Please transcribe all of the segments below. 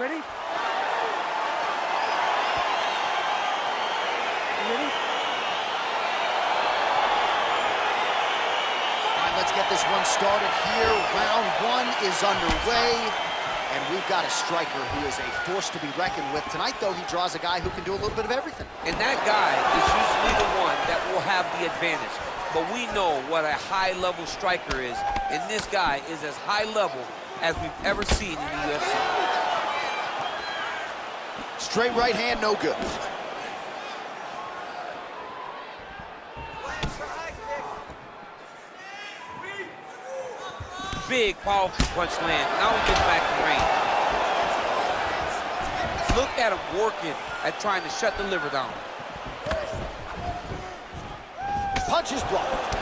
ready? You ready? All right, let's get this one started here. Round one is underway. And we've got a striker who is a force to be reckoned with. Tonight, though, he draws a guy who can do a little bit of everything. And that guy is usually the one that will have the advantage. But we know what a high-level striker is, and this guy is as high level as we've ever seen in the UFC. Straight right hand, no good. Big, powerful punch land. Now he gets back in range. Look at him working at trying to shut the liver down. Punch is blocked.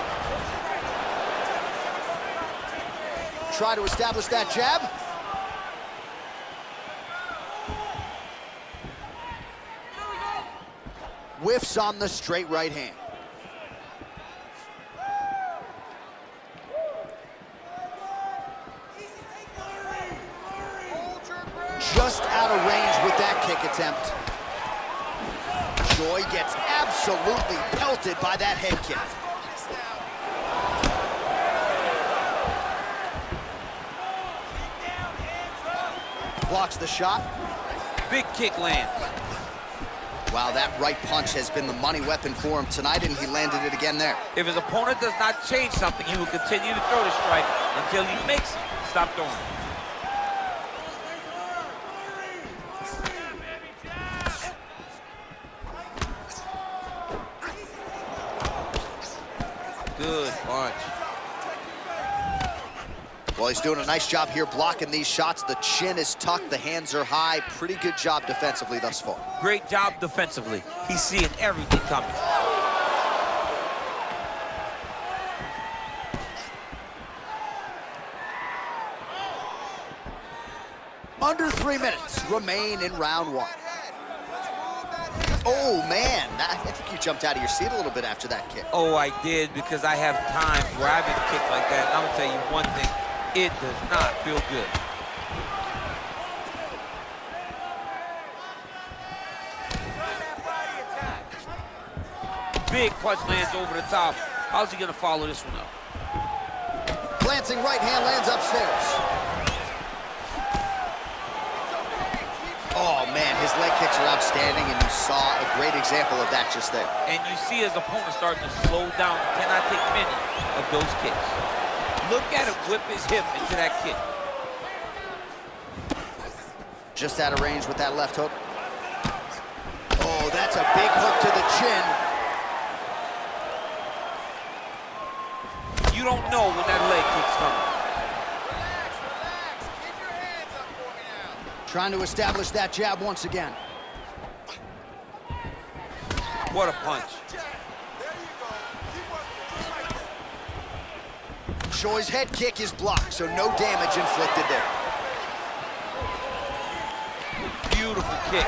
Try to establish that jab. Whiffs on the straight right hand. Just out of range with that kick attempt. Choi gets absolutely pelted by that head kick. Blocks the shot. Big kick lands. Wow, that right punch has been the money weapon for him tonight, and he landed it again there. If his opponent does not change something, he will continue to throw the strike until he makes it. Stop throwing. Good punch. Well, he's doing a nice job here blocking these shots. The chin is tucked, the hands are high. Pretty good job defensively thus far. Great job defensively. He's seeing everything coming. Under three minutes remain in round one. Oh, man. I think you jumped out of your seat a little bit after that kick. Oh, I did because I have times where I've been kicked like that. And I'm gonna tell you one thing, it does not feel good. Big punch lands over the top. How's he gonna follow this one up? Glancing right hand lands upstairs. Oh, man, his leg kicks are outstanding, and you saw a great example of that just there. And you see his opponent starting to slow down. Cannot take many of those kicks. Look at him whip his hip into that kick. Just out of range with that left hook. Oh, that's a big hook to the chin. You don't know when that leg kick's coming. Trying to establish that jab once again. What a punch. Choi's head kick is blocked, so no damage inflicted there. Beautiful kick.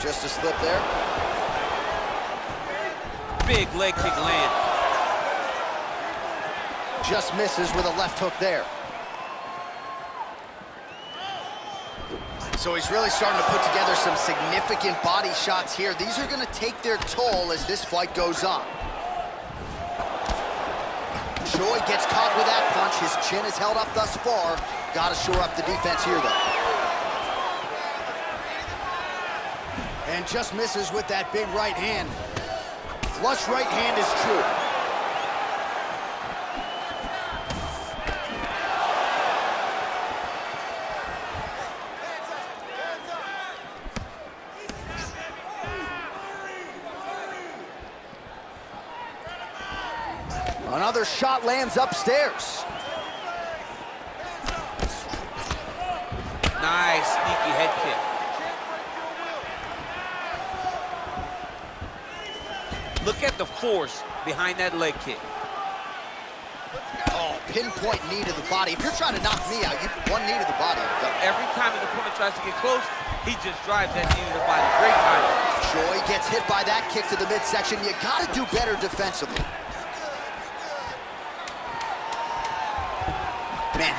Just a slip there. Big leg kick land. Just misses with a left hook there. So he's really starting to put together some significant body shots here. These are gonna take their toll as this fight goes on. Choi gets caught with that punch. His chin is held up thus far. Gotta shore up the defense here, though. And just misses with that big right hand. Flush right hand is true. Another shot lands upstairs. Nice sneaky head kick. Look at the force behind that leg kick. Oh, pinpoint knee to the body. If you're trying to knock me out, you one knee to the body. Every time his opponent tries to get close, he just drives that knee to the body. Great timing. Choi gets hit by that kick to the midsection. You gotta do better defensively.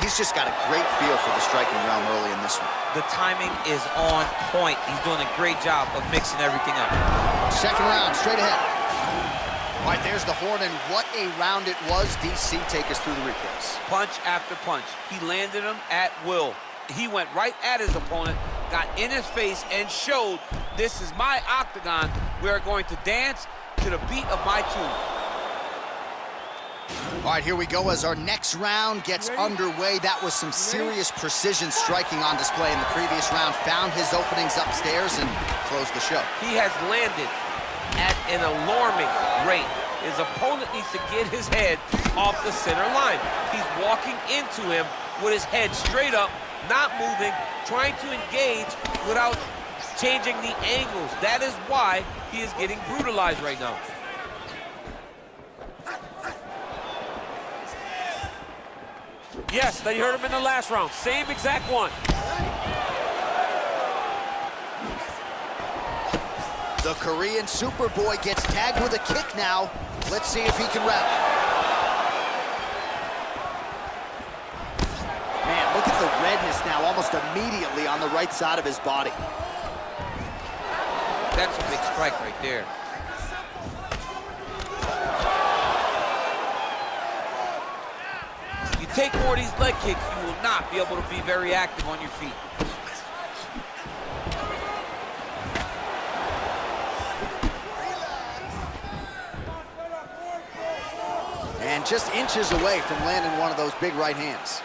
He's just got a great feel for the striking realm early in this one. The timing is on point. He's doing a great job of mixing everything up. Second round, straight ahead. All right, there's the horn, and what a round it was. DC, take us through the replays. Punch after punch. He landed him at will. He went right at his opponent, got in his face, and showed this is my octagon. We're going to dance to the beat of my tune. All right, here we go as our next round gets underway. That was some serious precision striking on display in the previous round. Found his openings upstairs and closed the show. He has landed at an alarming rate. His opponent needs to get his head off the center line. He's walking into him with his head straight up, not moving, trying to engage without changing the angles. That is why he is getting brutalized right now. Yes, they heard him in the last round. Same exact one. The Korean Superboy gets tagged with a kick now. Let's see if he can rep. Man, look at the redness now almost immediately on the right side of his body. That's a big strike right there. Take more of these leg kicks, you will not be able to be very active on your feet. And just inches away from landing one of those big right hands.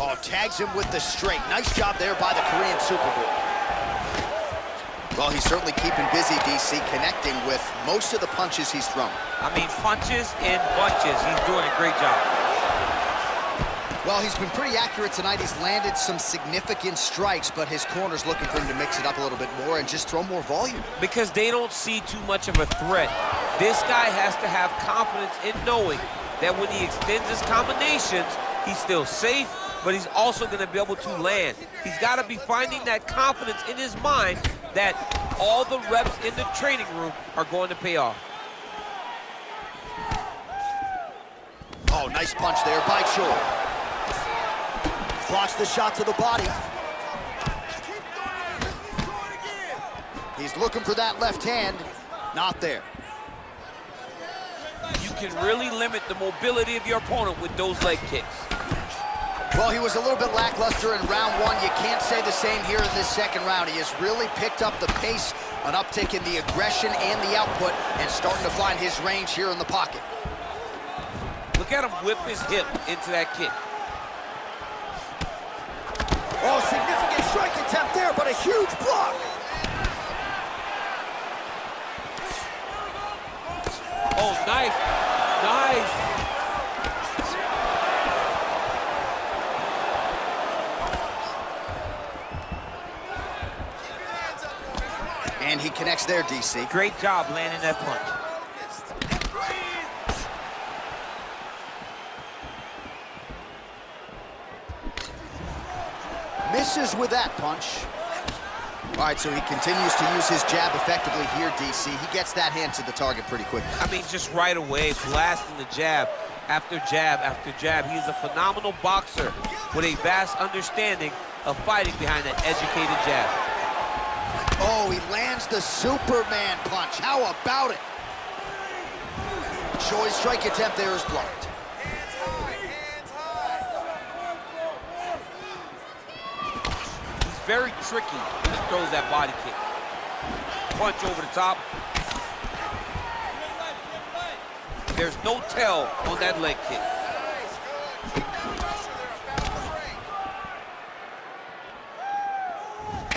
Oh, tags him with the straight. Nice job there by the Korean Superboy. Well, he's certainly keeping busy, DC, connecting with most of the punches he's thrown. I mean, punches in bunches. He's doing a great job. Well, he's been pretty accurate tonight. He's landed some significant strikes, but his corner's looking for him to mix it up a little bit more and just throw more volume. Because they don't see too much of a threat. This guy has to have confidence in knowing that when he extends his combinations, he's still safe, but he's also going to be able to land. He's got to be finding that confidence in his mind that all the reps in the training room are going to pay off. Oh, nice punch there by Choi. Blocks the shot to the body. He's looking for that left hand. Not there. You can really limit the mobility of your opponent with those leg kicks. Well, he was a little bit lackluster in round one. You can't say the same here in this second round. He has really picked up the pace, an uptick in the aggression and the output, and starting to find his range here in the pocket. Look at him whip his hip into that kick. Oh, significant strike attempt there, but a huge block. Oh, nice. Nice. Connects there, DC. Great job landing that punch. Misses with that punch. All right, so he continues to use his jab effectively here, DC. He gets that hand to the target pretty quickly. I mean, just right away, blasting the jab after jab after jab. He's a phenomenal boxer with a vast understanding of fighting behind that educated jab. Oh, he lands the Superman punch. How about it? Choi's strike attempt there is blocked. Hands high, hands high. He's very tricky when he throws that body kick. Punch over the top. There's no tell on that leg kick.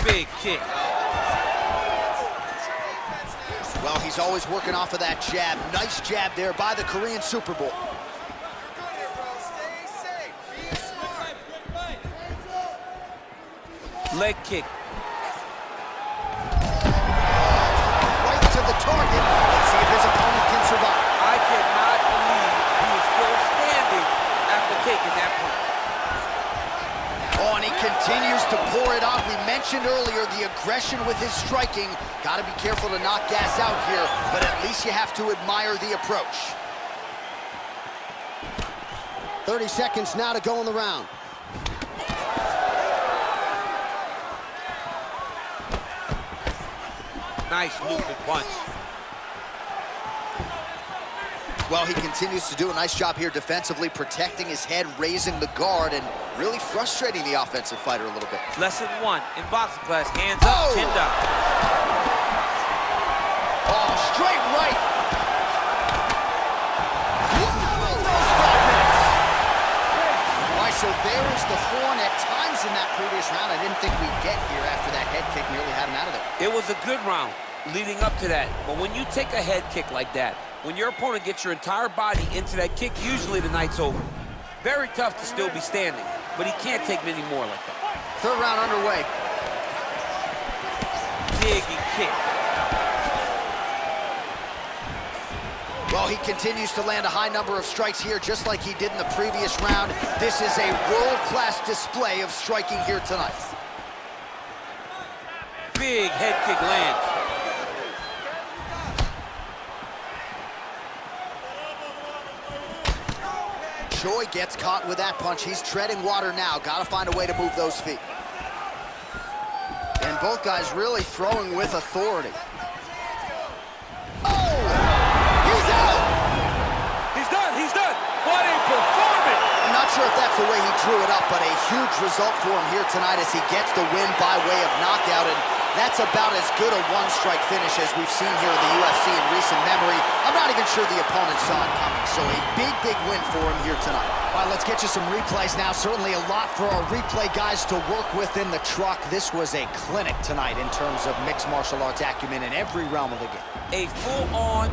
Big kick. Well, he's always working off of that jab. Nice jab there by the Korean Superboy. Leg kick. Continues to pour it on. We mentioned earlier the aggression with his striking. Got to be careful to not gas out here, but at least you have to admire the approach. 30 seconds now to go in the round. Nice looping punch. Well, he continues to do a nice job here defensively, protecting his head, raising the guard, and really frustrating the offensive fighter a little bit. Lesson one in boxing class, hands up, Oh! chin down. Oh, straight right. All right, so there is the horn at times in that previous round. I didn't think we'd get here after that head kick nearly had him out of there. It was a good round leading up to that. But when you take a head kick like that, when your opponent gets your entire body into that kick, usually the night's over. Very tough to still be standing, but he can't take many more like that. Third round underway. Digging kick. Well, he continues to land a high number of strikes here, just like he did in the previous round. This is a world-class display of striking here tonight. Big head kick lands. Choi gets caught with that punch. He's treading water now. Got to find a way to move those feet. And both guys really throwing with authority. That's the way he drew it up, but a huge result for him here tonight as he gets the win by way of knockout. And that's about as good a one-strike finish as we've seen here in the UFC in recent memory. I'm not even sure the opponent saw it coming. So a big, big win for him here tonight. All right, let's get you some replays now. Certainly a lot for our replay guys to work with in the truck. This was a clinic tonight in terms of mixed martial arts acumen in every realm of the game. A full-on